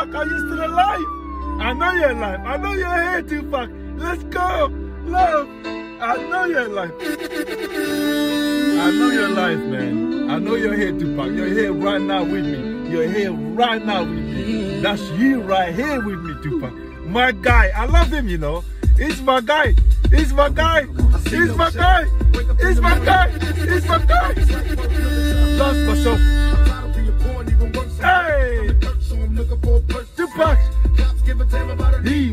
Tupac, are you still alive? I know you're alive. I know you're here, Tupac. Let's go. Love. I know you're alive. I know you're alive, man. I know you're here, Tupac. You're here right now with me. You're here right now with me. That's you right here with me, Tupac. My guy. I love him, you know. He's my guy. He's my guy. He's my guy. He's my guy. He's my guy. Lost myself. Hey!